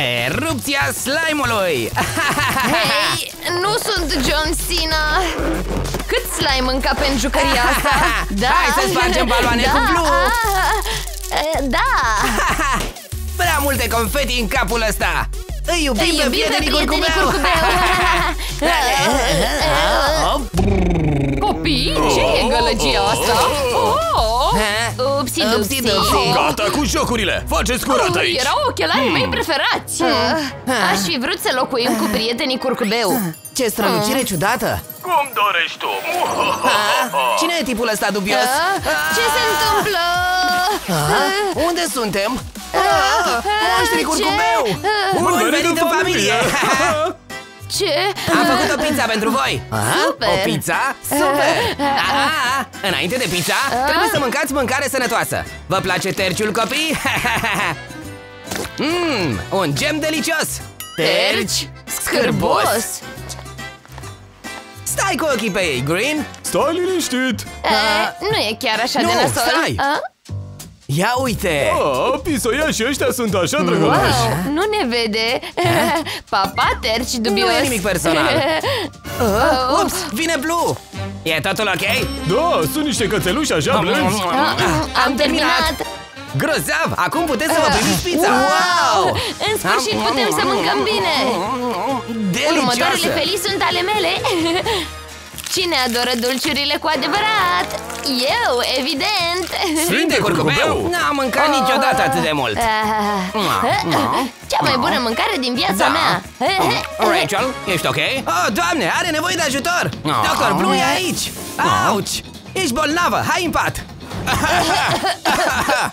Erupția slime-ului! Hei, nu sunt John Cena Cât slime încape în jucăria asta? Da. Hai să spargem baloane da. cu Blue. Ah, Da Prea multe confeti în capul ăsta! Îi iubim, Îi pe iubim pe prietenii prietenii curcubeu! curcubeu Copii, ce e gălăgia asta? Oh, upsi Upsi dupsi dupsi. Gata cu jocurile! Faceți curat aici! Erau ochelarii mei preferați Aș fi vrut să locuim cu prietenii curcubeu Ce strălucire ciudată! Cum dorești tu? Cine e tipul ăsta dubios? Ah, Ce se întâmplă? Ah, Unde suntem? Ah, Monștrii curcubeu! Bun venit în familie! Ce? Am făcut o pizza pentru voi! Super! O pizza? Super! Ah, înainte de pizza, trebuie să mâncați mâncare sănătoasă! Vă place terciul, copii? Mmm, un gem delicios! Terci scârbos! Stai cu ochii pe ei, Green! Stai liniștit! Eh, Nu e chiar așa Nu, de nasol stai! Ah? Ia uite! A, pisoiașii ăștia sunt așa drăgălași! Wow, nu ne vede Papa, terci dubios Nu e nimic personal. Oh. Ups, vine Blue! E totul ok? Da, sunt niște cățeluși așa blânzi! Ah, Am terminat Grozav! Acum puteți să vă primiți pizza! Wow! În sfârșit putem să mâncăm bine Următoarele Delicioasă! felii sunt ale mele Cine adoră dulciurile cu adevărat? Eu, evident Sfinte curcubeu! N-am mâncat niciodată atât de mult! Ah. Cea mai bună mâncare din viața Da. mea Rachel, ești ok? Oh, doamne, are nevoie de ajutor! Doctor Blue e aici! Auci! Ești bolnavă, hai în pat!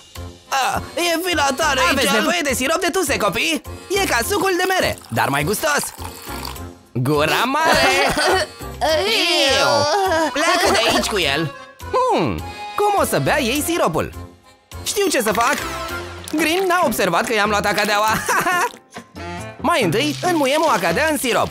Ah, E vina ta, Rachel! Aveți nevoie de sirop de tuse, copii? E ca sucul de mere, dar mai gustos! Gura mare! Iu! Pleacă de aici cu el! Hmm, cum o să bea ei siropul? Știu ce să fac! Green n-a observat că i-am luat acadeaua! Mai întâi înmuiem o acadea în sirop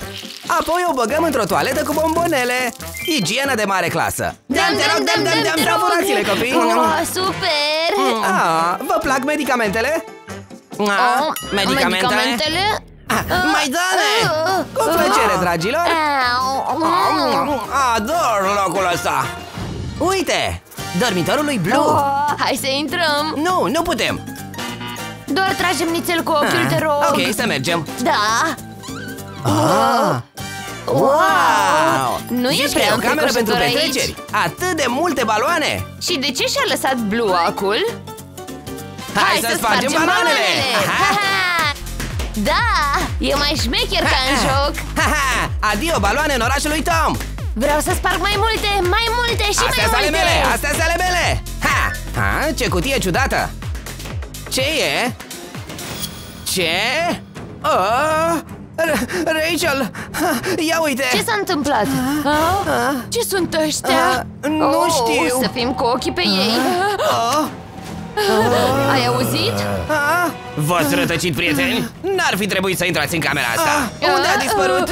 Apoi o băgăm într-o toaletă cu bombonele Igienă de mare clasă Dăm, te rog, dăm, dăm, dăm, dăm furați-le, copii Oh, super! ah, Vă plac medicamentele? Ah, Oh, medicamentele? Medicamentele? Ah, mai dane! Cu plăcere, dragilor! Au. Ador locul ăsta! Uite! Dormitorul lui Blue! Oh, hai să intrăm Nu, nu putem! Doar tragem nițel cu ochiul, te rog Ah, Ok, să mergem! Da Ah, wow! Nu e Zici că prea e o cameră pentru înfricoșător aici? petreceri! Atât de multe baloane! Și de ce și-a lăsat Blue-acul? Hai, să spargem baloanele! Aha! Da, e mai șmecher ca în joc Haha! Adio, baloane în orașul lui Tom! Vreau să sparg mai multe, mai multe și Astea mai sunt ale multe mele! Astea sunt ale mele! Ha! Ha? Ce cutie ciudată! Ce e? Ce? Oh! R- Rachel! Ha, Ia uite! Ce s-a întâmplat? Ah? Ce sunt ăștia? Ah, nu Oh, știu. Să fim cu ochii pe ei Oh! Ai auzit? Ah! V-ați rătăcit, prieteni? N-ar fi trebuit să intrați în camera asta! Unde a dispărut?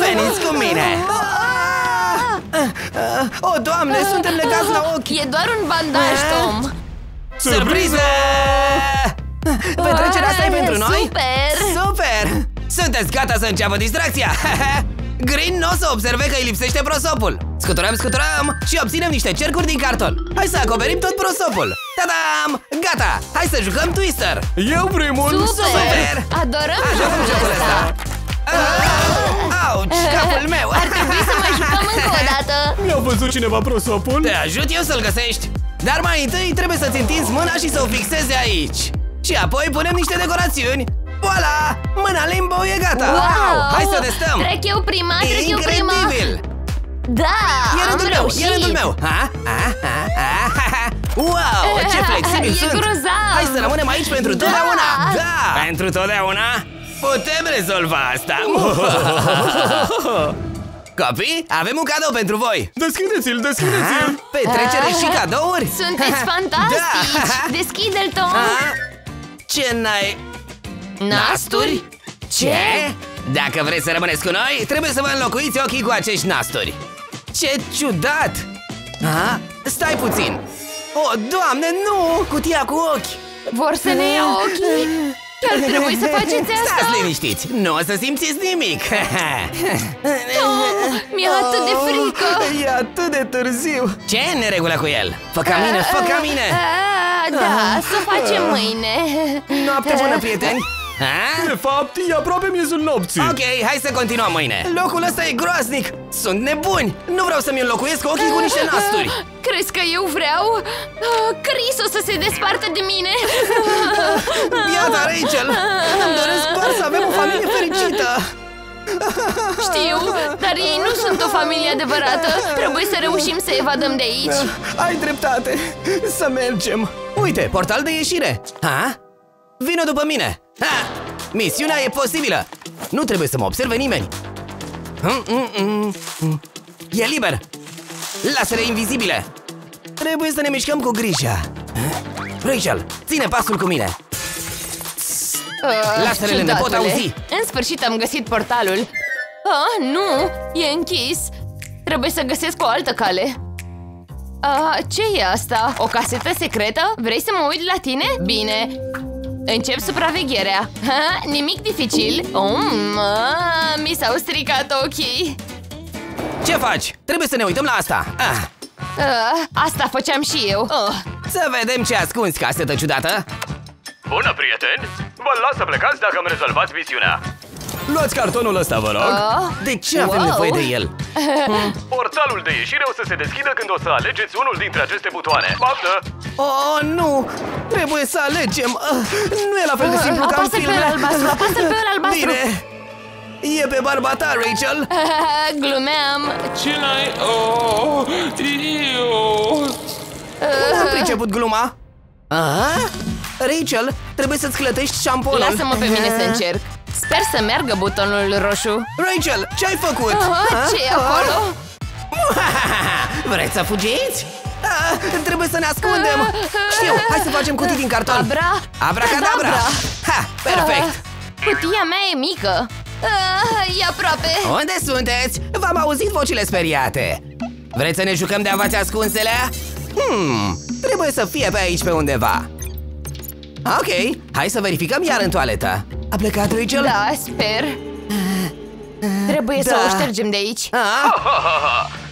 Veniți cu mine! O, Doamne, suntem legați la ochi! E doar un bandaj, Tom Surpriză! Petrecerea asta e pentru noi? Super! Super! Sunteți gata să înceapă distracția? Green nu o să observe că îi lipsește prosopul Scuturăm, scuturăm și obținem niște cercuri din carton Hai să acoperim tot prosopul Tadam! Gata! Hai să jucăm Twister! Eu primul! Super! Super! Adorăm Așa cum jocul ăsta Ah, Auci, capul meu! Ar trebui să mai jucăm încă o dată Mi-a văzut cineva prosopul? Te ajut eu să-l găsești Dar mai întâi trebuie să-ți întinzi mâna și să o fixezi aici Și apoi punem niște decorațiuni Voila! Mâna limbo e gata! Wow! Hai să testăm! Trec eu prima, trec eu prima Incredibil! Da, E am rândul meu, reușit e rândul meu! Ha? Ha? Ha? Ha? Ha? Ha? Wow, ce flexibil E sunt! grozav! Hai să rămânem aici pentru totdeauna! Da! Da! Pentru totdeauna? Putem rezolva asta! Copii, avem un cadou pentru voi! Deschideți-l, deschideți-l! Ha? Petrecere și cadouri? Sunteți fantastici! Da. Deschide-l, Tom! Ha? Ce n-ai... Nasturi? Ce? Dacă vreți să rămâneți cu noi, trebuie să vă înlocuiți ochii cu acești nasturi Ce ciudat! Ha? Stai puțin! O, doamne, nu! Cutia cu ochi! Vor să ne ia ochii? Chiar trebuie să faceți asta? Stați liniștiți, nu o să simțiți nimic Oh, mi-e atât de frică E atât de târziu Ce e în neregulă cu el? Fă ca mine, fă ca mine Ah, Da, să o facem mâine Noapte bună, prieteni Ha? De fapt, e aproape miezul nopții. Ok, hai să continuăm mâine. Locul ăsta e groaznic. Sunt nebuni. Nu vreau să-mi înlocuiesc ochii cu niște nasturi. Crezi că eu vreau? Ah, Chris o să se despartă de mine. Iată, Rachel. Îmi doresc doar să avem o familie fericită. Știu, dar ei nu sunt o familie adevărată. Trebuie să reușim să evadăm de aici. Ai dreptate, să mergem. Uite, portal de ieșire. Ha? Vino după mine ha? Misiunea e posibilă Nu trebuie să mă observe nimeni Mm, mm, mm, mm. E liber Lasere invizibile Trebuie să ne mișcăm cu grijă Rachel, ține pasul cu mine Ah, Laserele ne pot ciudatule. auzi. În sfârșit am găsit portalul Ah, nu, e închis Trebuie să găsesc o altă cale Ah, ce e asta? O casetă secretă? Vrei să mă uit la tine? Bine Încep supravegherea ha, Nimic dificil um, ah, Mi s-au stricat ochii Ce faci? Trebuie să ne uităm la asta ah. ah, Asta făceam și eu oh. Să vedem ce ascunzi, casetă ciudată Bună, prieteni! Vă las să plecați dacă îmi rezolvați misiunea Luați cartonul ăsta, vă rog Ah, De ce avem wow. nevoie de el? Portalul de ieșire o să se deschidă când o să alegeți unul dintre aceste butoane Baftă! Oh, nu! Trebuie să alegem! Ah, Nu e la fel de simplu ca în Apasă pe filme! ăla albastru, apasă pe ăla albastru Bine! E pe barba ta, Rachel! Ah, Glumeam Ce n-ai? Oh, eu. Nu am priceput gluma! Ah? Rachel, trebuie să-ți clătești șamponul! Lasă-mă pe mine să încerc Sper să meargă butonul roșu Rachel, ce ai făcut? Ah, ce e acolo? Vreți să fugiți? Ah, trebuie să ne ascundem! Știu, hai să facem cutii din carton! Abra Abracadabra! Cadabra. Ha, perfect! Cutia mea e mică ah, E aproape Unde sunteți? V-am auzit vocile speriate! Vreți să ne jucăm de avați ascunsele? Hmm, trebuie să fie pe aici pe undeva Ok, hai să verificăm iar în toaletă A plecat Rachel? Da, sper Trebuie să Da. o ștergem de aici Ah,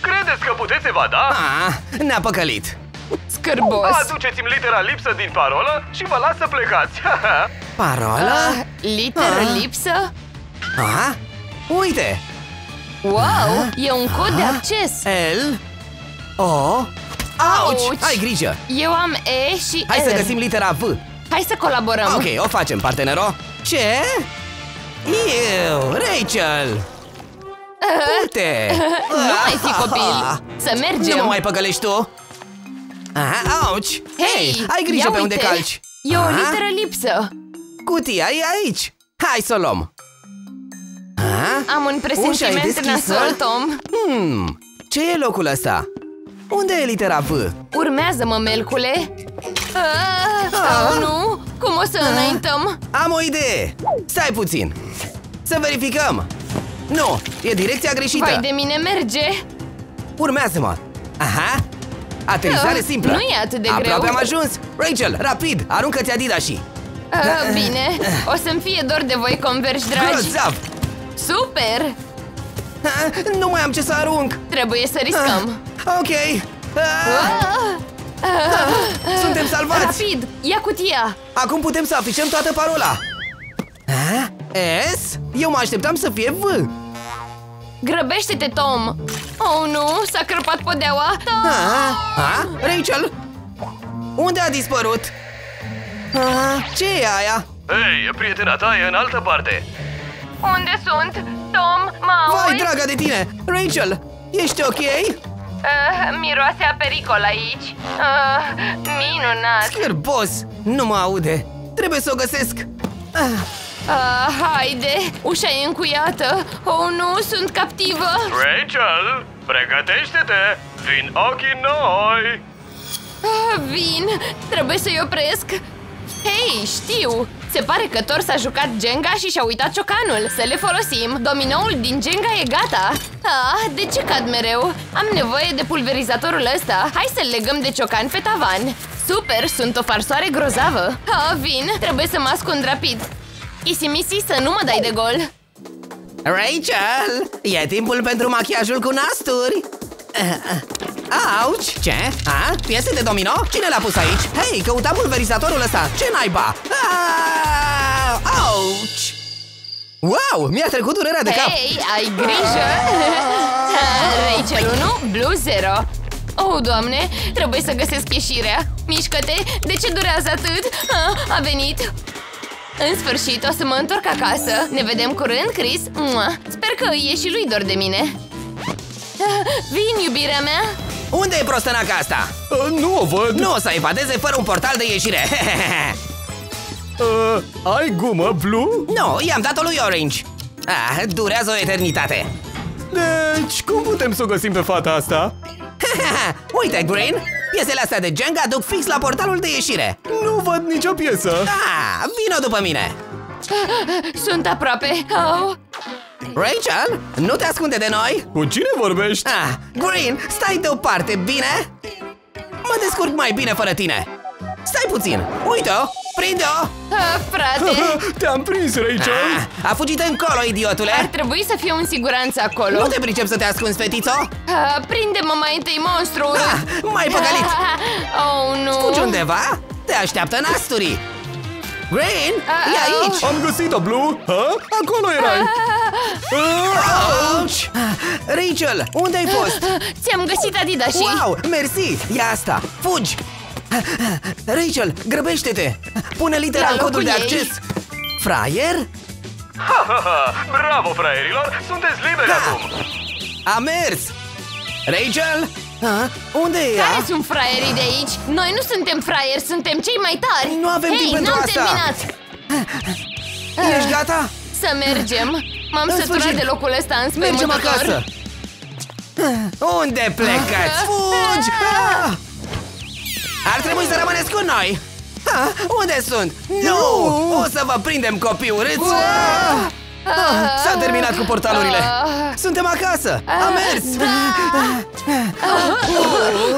Credeți că puteți evada? ah, ne-a păcălit Scârbos Aduceți-mi litera lipsă din parolă și vă las să plecați Parola? ah, Literă Ah. lipsă? Ah, uite! Wow, e un cod de acces L O Auci! Auci. Ai grijă! Eu am E și Hai R să găsim litera V Hai să colaborăm Ok, o facem, partenero Ce? Eu, Rachel! Uite! Nu mai fi copil Să mergem Nu mă mai păgălești tu? Aha, auci! Hei, ai grijă ia pe unde uite. calci! E o Aha, literă lipsă Cutia e aici! Hai să o luăm! Aha, Am un Ușa e presentiment deschisă? nasol, Tom hmm, ce e locul ăsta? Unde e litera V? Urmează-mă, melcule ah, Ah. oh, nu? Cum o să înaintăm? Am o idee! Stai puțin! Să verificăm! Nu, e direcția greșită! Vai de mine, merge Urmează-mă! Aha! Aterizare Ah, simplă! nu e atât de Aproape greu. am ajuns! Rachel, rapid! Aruncă-ți Adidas-și! ah, Bine, o să-mi fie dor de voi, convergi dragi Grozav! Super! Ah, Nu mai am ce să arunc! Trebuie să riscăm Ok! Ah, ah, Suntem salvați! Rapid, ia cutia Acum putem să afișăm toată parola! Ah, S? Eu mă așteptam să fie V! Grăbește-te, Tom Oh, nu, s-a crăpat podeaua Ah, ah, Rachel? Unde a dispărut? Ah, ce e aia? Hei, prietena ta e în altă parte Unde sunt? Tom, mă Vai, auzi? draga de tine! Rachel, ești ok? Uh, miroase a pericol aici uh, Minunat Scârbos! Nu mă aude! Trebuie să o găsesc! Ah, uh, Haide, ușa e încuiată Oh, nu, sunt captivă Rachel, pregătește-te! Vin ochii noi! uh, Vin, trebuie să-i opresc Hei, știu! Se pare că Thor s-a jucat Jenga și și-a uitat ciocanul. Să le folosim. Dominoul din Jenga e gata. Ah, de ce cad mereu? Am nevoie de pulverizatorul ăsta. Hai să-l legăm de ciocan pe tavan. Super, sunt o farsoare grozavă. Ah, vin, trebuie să mă ascund rapid. Isimisi să nu mă dai de gol. Rachel, e timpul pentru machiajul cu nasturi Auci, ce? A? Piese de domino? Cine l-a pus aici? Hei, căuta pulverizatorul ăsta, ce naiba? Auci! Wow, mi-a trecut durerea de cap Hei, ai grijă Rachel 1, Blue 0 Oh, doamne, trebuie să găsesc ieșirea Mișcă-te, de ce durează atât? A, a venit În sfârșit, o să mă întorc acasă Ne vedem curând, Chris Mua. Sper că îi e și lui dor de mine Vin, iubirea mea Unde e prostănaca asta? Uh, nu o văd! Nu o să evadeze fără un portal de ieșire uh, Ai gumă, Blue? Nu, i-am dat-o lui Orange ah, Durează o eternitate Deci, cum putem să o găsim pe fata asta? Uite, Green, piesele astea de Jenga duc fix la portalul de ieșire Nu văd nicio piesă Ah, vino după mine Sunt aproape oh. Rachel, nu te ascunde de noi? Cu cine vorbești? Ah, Green, stai deoparte, bine? Mă descurc mai bine fără tine Stai puțin, uite-o, prinde-o ah, Frate Te-am prins, Rachel ah, A fugit încolo, idiotule Ar trebui să fiu în siguranță acolo Nu te pricep să te ascunzi, fetițo? ah, Prinde-mă mai întâi, monstru ah, Mai păcălit Oh, nu Fugi undeva? Te așteaptă nasturii Green, Uh-oh. e aici Am găsit-o, Blue ha? Acolo erai Ouch! Rachel, unde ai fost? Ți-am găsit Adidas și... Wow, mersi! Ia asta, fugi! Rachel, grăbește-te! Pune litera La în codul locul de ei. acces! Fraier? Ha, ha, ha! Bravo, fraierilor! Sunteți liberi acum! A mers! Rachel? A, unde e ea? Care sunt fraierii de aici? Noi nu suntem fraieri, suntem cei mai tari Nu avem Hei, timp pentru n-am asta. terminat Ești gata? Să mergem M-am În săturat sfârșit. de locul ăsta Mergem înspăimântător acasă! Unde plecați? Fugi! Ah! Ar trebui să rămâneți cu noi! Ah, unde sunt? Nu! O să vă prindem, copii urâți! Ah, S-a terminat cu portalurile! Suntem acasă! Am mers!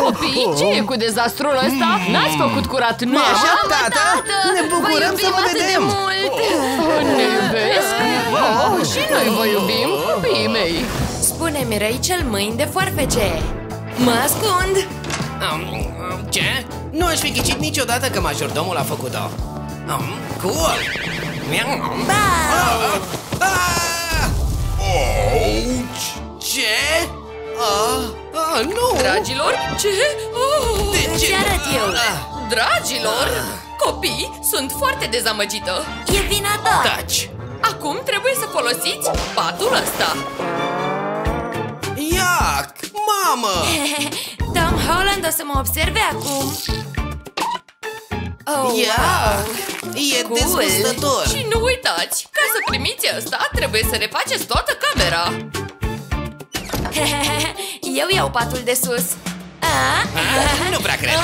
Copii, ce e cu dezastrul ăsta? N-ați făcut curat, nu-i Mamă, așa? tată, ne bucurăm să iubim vă atât de vedem. mult Ne iubesc? Oh, și noi vă iubim, copiii mei Spune-mi, Rachel, mâini de foarfece Mă ascund Um, Ce? Nu aș fi ghicit niciodată că majordomul a făcut-o. Um, cool! Miau. Ah! Ah! Ce? Ah, ah, nu! Dragilor, ce? Oh, De ce? ce arăt eu? Ah, Dragilor, copii, sunt foarte dezamăgită E vina ta taci! Acum trebuie să folosiți patul ăsta Iac! Mamă! Tom Holland o să mă observe acum Oh, Iac! wow! E Cool. dezgustător! Și nu uitați, ca să primiți asta, trebuie să refaceți toată camera Eu iau patul de sus A? Ah, Nu prea cred!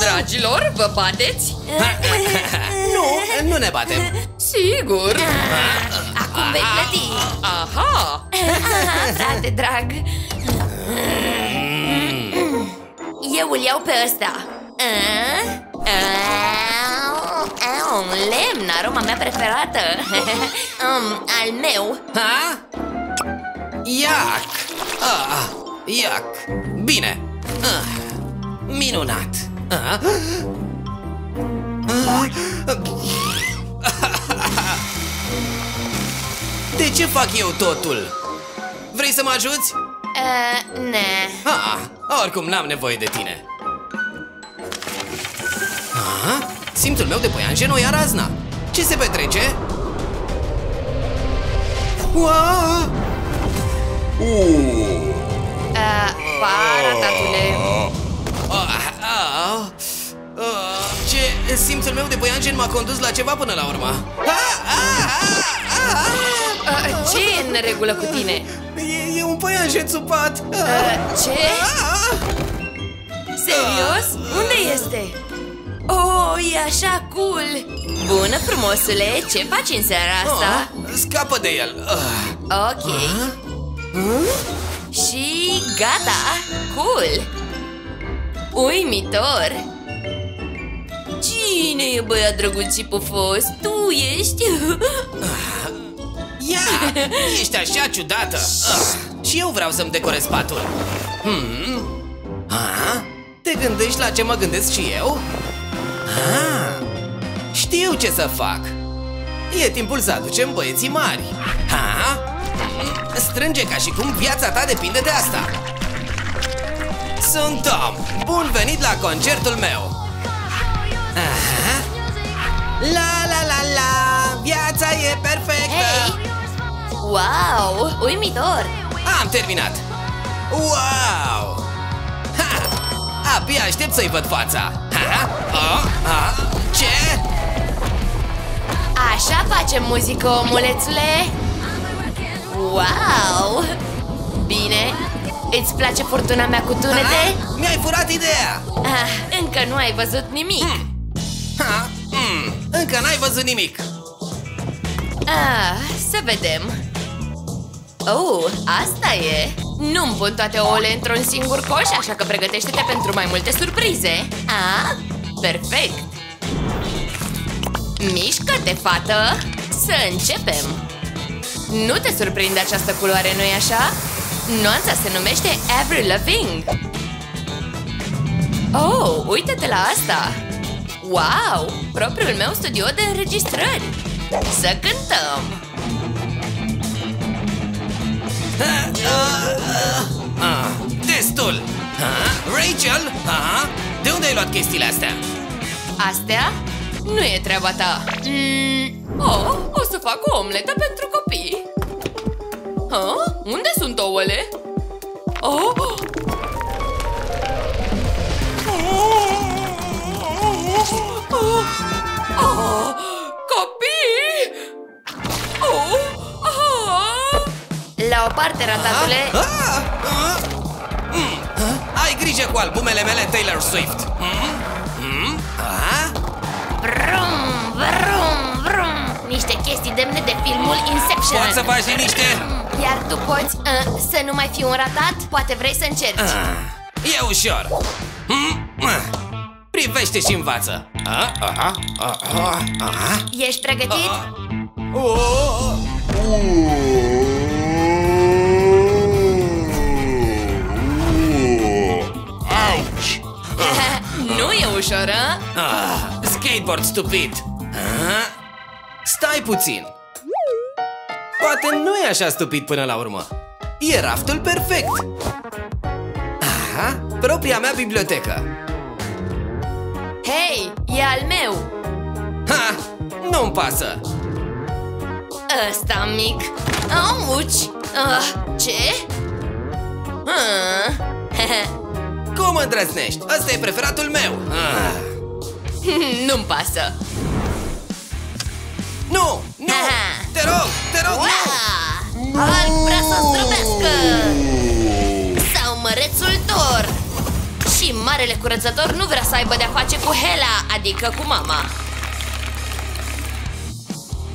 Dragilor, vă bateți? Nu, nu ne batem! Sigur Acum vei plăti Aha Frate drag Eu îl iau pe ăsta A? Au, au, Un lemn, aroma mea preferată um, Al meu Ha? Iac! Ah, iac! Bine! Ah, minunat! Ah. De ce fac eu totul? Vrei să mă ajuți? Uh, Ne. Ah, oricum n-am nevoie de tine. Ah, Simțul meu de păianjen o ia razna. Ce se petrece? Wow! uh, Para, tatule Ah, ah, ah, ce simțul meu de păianjen m-a condus la ceva până la urmă. Ah, ah, ah, ah, uh, Ce e în regulă cu tine? E, e un păianjen țupat ah, Uh, ce? ah, Serios? Unde este? Oh, e așa cool! Bună, frumosule! Ce faci în seara asta? ah, Scapă de el ah. Ok. Și gata! Cool! Uimitor! Ce Cine e băiat drăguț și pufos? Tu ești? Ia, ești așa ciudată ah, Și eu vreau să-mi decorez patul hmm. ah, Te gândești la ce mă gândesc și eu? Ah, știu ce să fac E timpul să aducem băieții mari ha? Strânge ca și cum viața ta depinde de asta Sunt Tom Bun venit la concertul meu Aha. La la la la Viața e perfectă Hei! Wow! Uimitor! Am terminat Wow! Ha! Abia aștept să-i văd fața ha? Oh, ha? Ce? Așa facem muzică, omulețule! Wow! Bine, îți place furtuna mea cu tunete? Mi-ai furat ideea! Ah, încă nu ai văzut nimic! Hmm. Ha? Hmm. Încă n-ai văzut nimic! Ah, să vedem! Oh, asta e! Nu-mi pun toate ouăle într-un singur coș, așa că pregătește-te pentru mai multe surprize! Ah, perfect! Mișcă-te, fată! Să începem! Nu te surprinde această culoare, nu-i așa? Nuanța se numește Avril Lavigne! Oh, uite-te la asta! Wow! Propriul meu studio de înregistrări! Să cântăm! Ah, ah, ah, destul! Ha? Rachel? Ha? De unde ai luat chestiile astea? Astea nu e treaba ta mm, Oh, o să fac o omletă pentru copii ha? Unde sunt ouăle? Oh, Oh, La o parte, ratatule Ah, ah, mm, ah, Ai grijă cu albumele mele Taylor Swift. Mm, mm, ah, Vrum, vrum, vrum. Niște chestii demne de filmul Inception. Poți să faci liniște? Iar tu poți uh, să nu mai fii un ratat? Poate vrei să încerci. Ah, E ușor. Mm, ah, Privește și învață. Ah, ah, ah, ah, ah. Ești pregătit? Oh, Skateboard stupid. Ah, Stai puțin. Poate nu e așa stupid până la urmă. E raftul perfect. Aha, propria mea bibliotecă. Hei, e al meu. Ha, nu-mi pasă. Ăsta mic. Auci. Ah, Ce? Ah. Cum îndrăznești? Ăsta e preferatul meu. Ah. Nu-mi pasă. Nu, nu, te rog, te rog, nu! Ua! Hulk vrea să zdrobească. Sau mărețul Thor Și marele curățător nu vrea să aibă de-a face cu Hela, adică cu mama.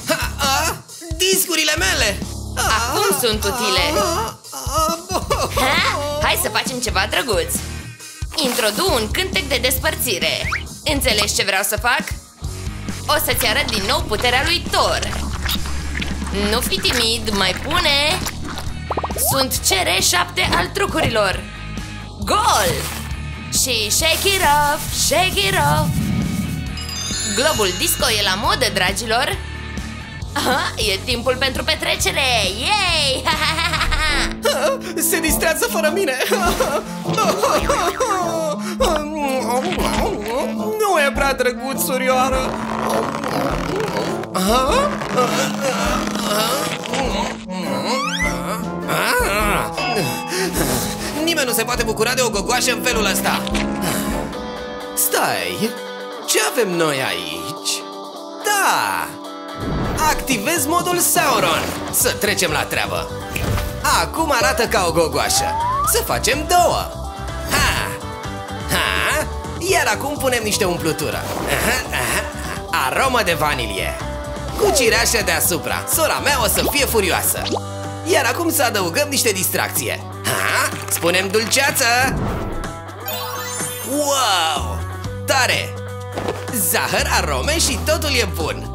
Ha, a, Discurile mele. Acum sunt utile. ha? Hai să facem ceva drăguț. Introdu un cântec de despărțire Înțelegi ce vreau să fac? O să-ți arăt din nou puterea lui Thor Nu fi timid, mai pune Sunt CR7 al trucurilor Gol! Și shake it off, shake it off Globul disco e la modă, dragilor Aha, e timpul pentru petrecere! Yay! Se distrează fără mine Nu e prea drăguț, surioară Nimeni nu se poate bucura de o gogoașă în felul ăsta Stai, ce avem noi aici? Da, activez modul Sauron Să trecem la treabă Acum arată ca o gogoașă Să facem două Ha! Ha! Iar acum punem niște umplutură aha, aha. Aromă de vanilie Cu cireașă deasupra Sora mea o să fie furioasă Iar acum să adăugăm niște distracție ha? Spunem dulceață Wow! Tare! Zahăr, arome și totul e bun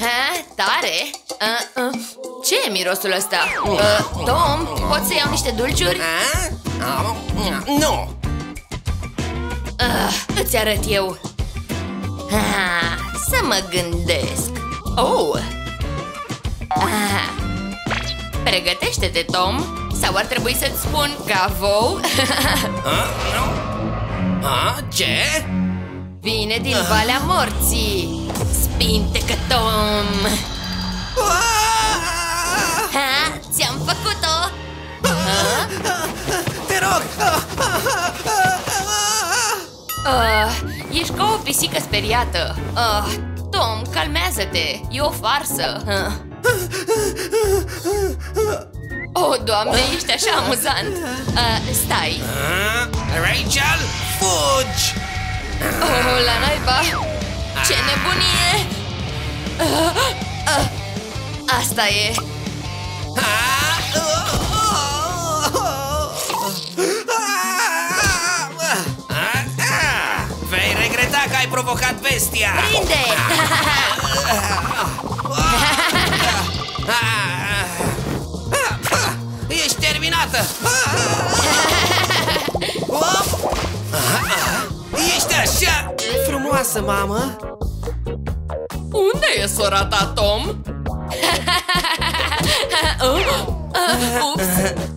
Ha, tare! Uh, uh. Ce e mirosul ăsta? Uh, Tom, poți să iau niște dulciuri? Nu! Uh, îți arăt eu. Ah, Să mă gândesc. Oh! Ah. Pregătește-te, Tom Sau ar trebui să-ți spun cavou? ah, ce? Vine din Valea Morții. Spintecă, Tom. Ha, Ți-am făcut-o. Te rog uh, Ești ca o pisică speriată. Uh, Tom, calmează-te. E o farsă. Uh. Oh, doamne, ești așa amuzant. Uh, Stai. Rachel, fugi! Oh, la naiba. Ce nebunie. Uh, uh, Asta e provocat bestia Prinde! Ești terminată! Ești așa frumoasă, mamă! Unde e sora ta, Tom? uh, uh, ups!